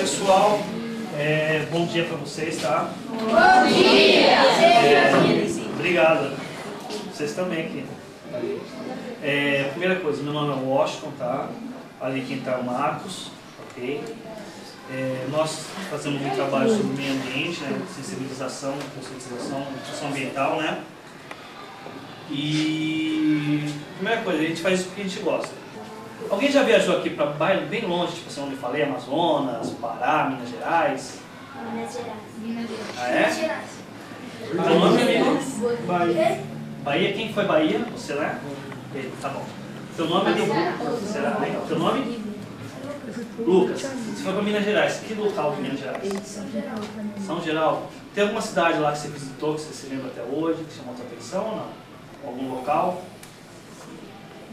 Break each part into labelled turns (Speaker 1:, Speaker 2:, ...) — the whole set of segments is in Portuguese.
Speaker 1: Pessoal, é, bom dia para vocês, tá?
Speaker 2: Bom dia!
Speaker 1: É, obrigado. Vocês também aqui. É, primeira coisa, meu nome é Washington, tá? Ali quem está é o Marcos, ok? É, nós fazemos um trabalho sobre o meio ambiente, né? sensibilização, conscientização, educação ambiental, né? E primeira coisa, a gente faz isso porque a gente gosta. Alguém já viajou aqui para bairro bem longe, tipo assim, onde eu falei, Amazonas, Pará, Minas Gerais?
Speaker 2: Minas Gerais. Minas Gerais.
Speaker 1: Ah, é?
Speaker 2: Minas Gerais.
Speaker 1: Teu nome, amigo? Bahia. Bahia, quem foi Bahia? Você, né? Ele, tá bom. Teu nome, amigo? Será? Legal. Teu nome? Lucas. Você foi para Minas Gerais. Que local de Minas Gerais?
Speaker 2: São Geraldo.
Speaker 1: São Geraldo. Tem alguma cidade lá que você visitou, que você se lembra até hoje, que chamou a sua atenção ou não? Algum local?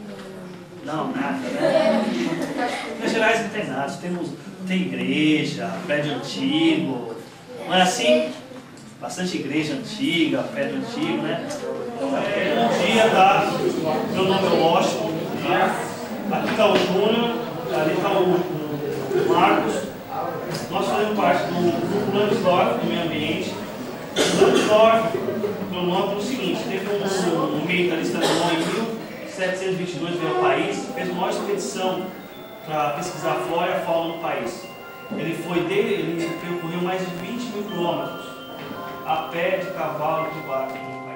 Speaker 1: Não, nada, né? Minas Gerais não tem nada, temos, tem igreja, prédio antigo, não é assim? Bastante igreja antiga, prédio antigo, né? Então, é, bom dia, tá? Meu nome é Washington, tá? Aqui está o Júnior, ali está o, Marcos. Nós fazemos parte do grupo Lansdorf, do meio ambiente. Lansdorf, meu nome é o seguinte, teve um, um militarista alemão em 1722 veio ao país, fez uma expedição para pesquisar a flora e a fauna no país. Ele foi dele, ele percorreu mais de 20 mil quilômetros a pé, de cavalo, de barco